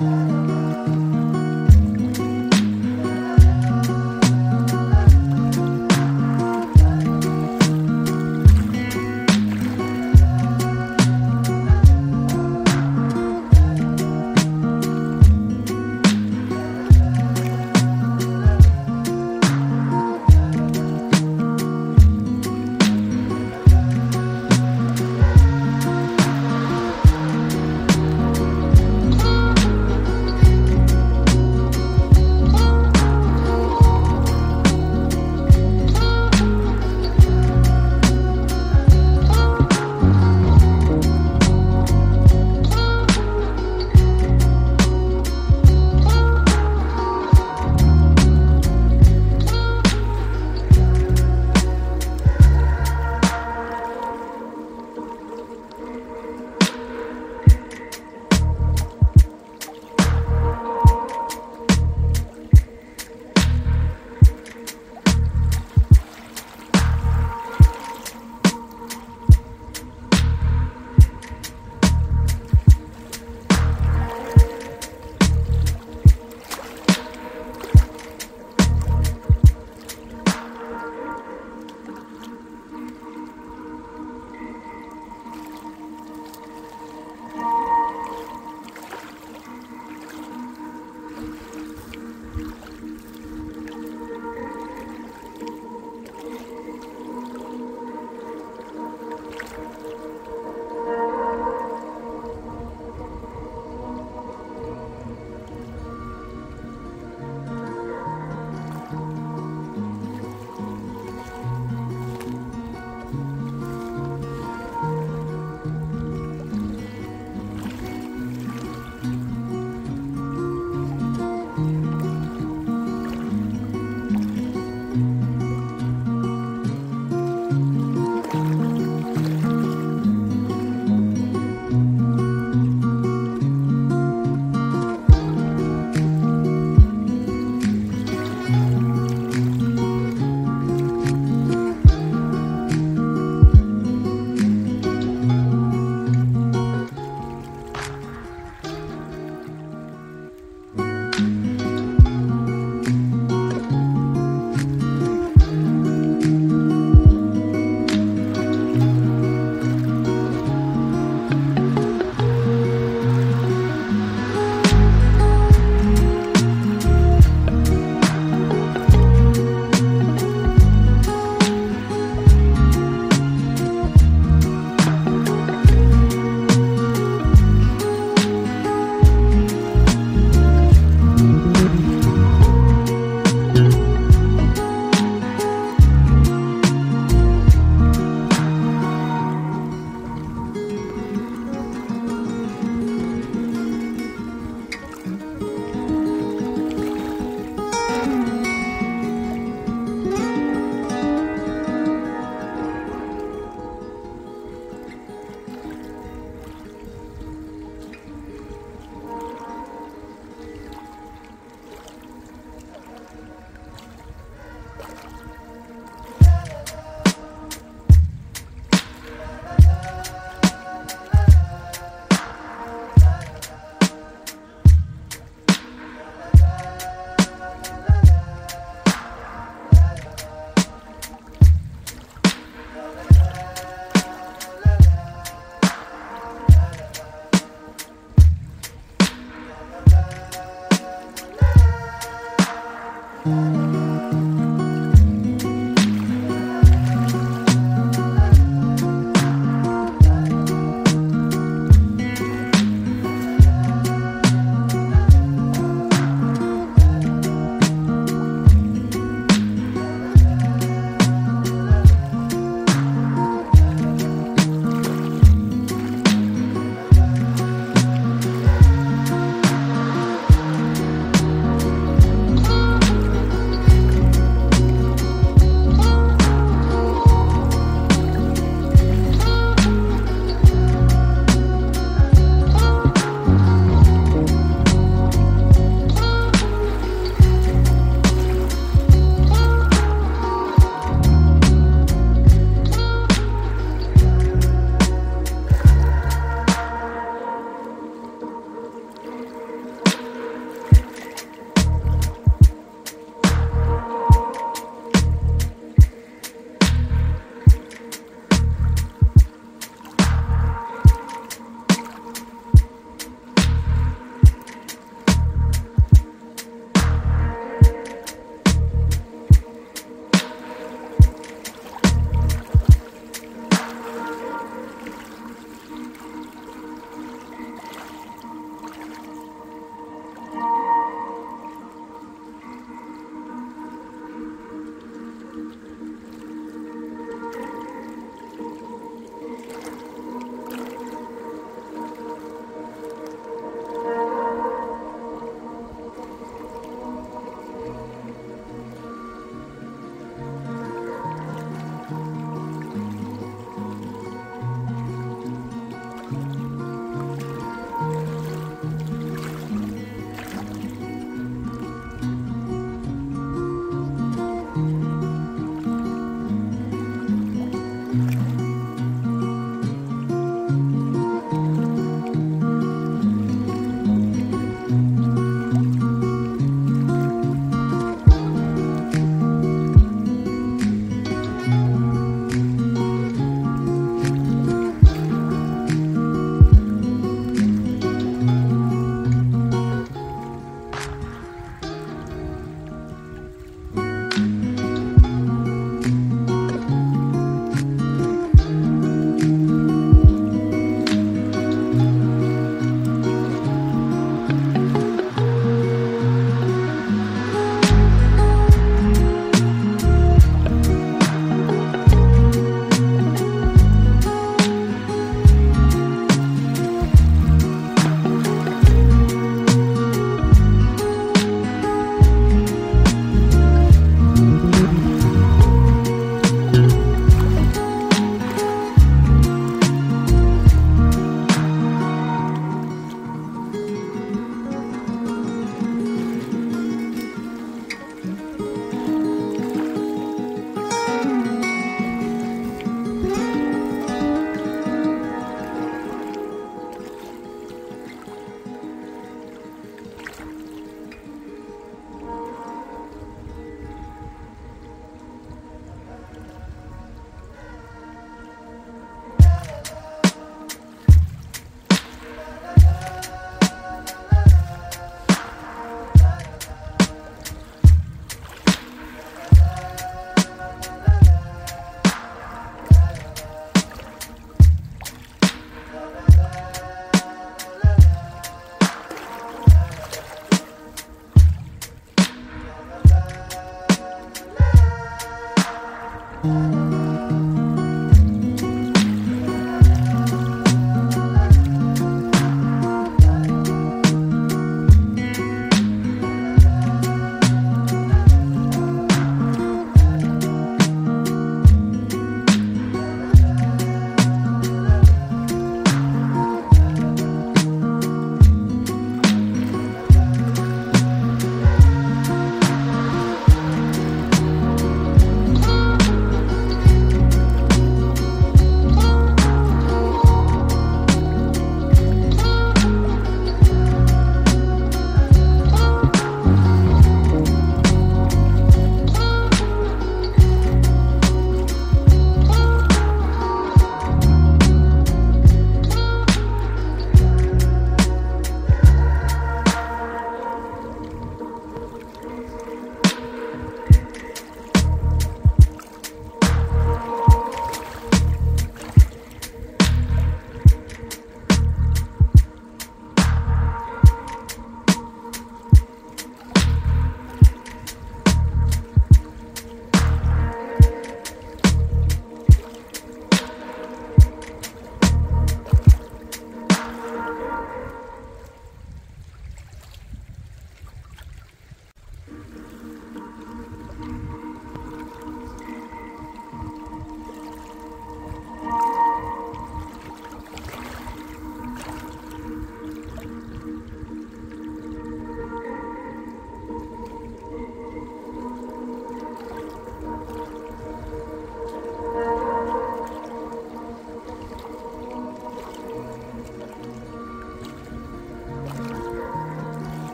Mm-hmm.